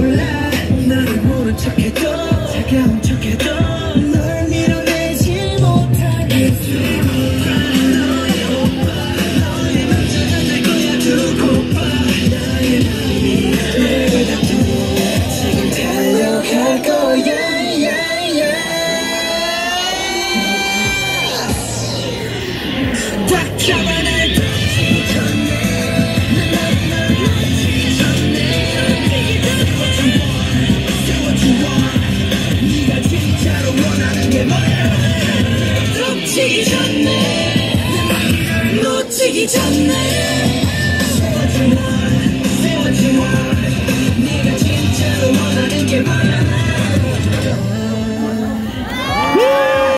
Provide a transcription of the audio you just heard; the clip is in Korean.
몰라. 나를 모른 척해도 차가운 척해도 널 밀어내지 못하겠어. 너의 오빠 너의 맘 찾아낼 거야 두고 봐 나의 맘이 내가 닥쳐 지금 달려갈 거야. 딱 잡아 날 놓치기 전에 놓치기 전에 Say what you want, say what you want 네가 진짜로 원하는 게 뭐야